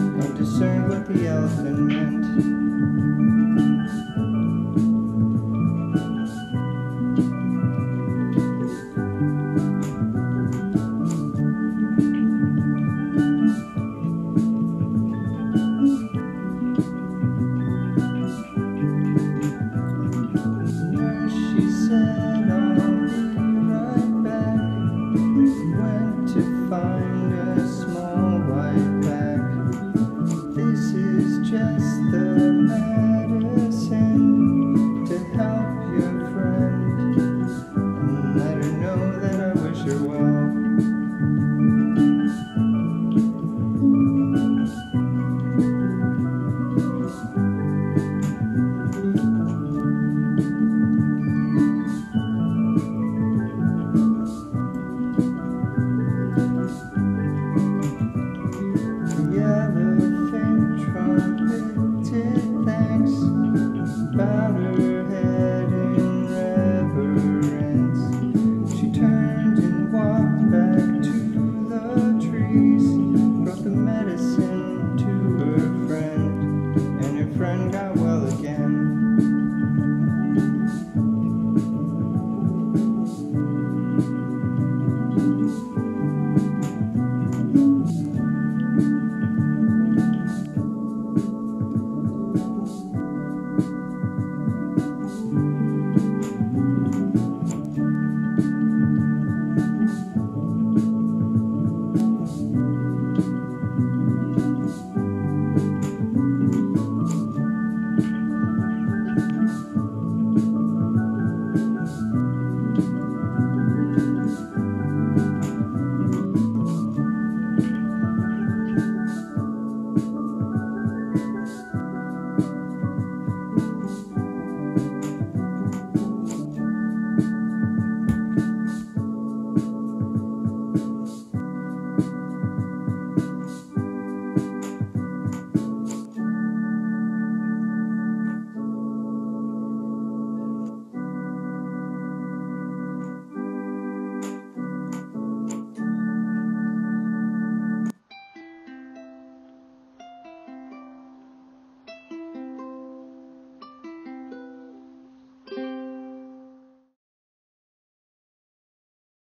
and discerned what the elephant meant.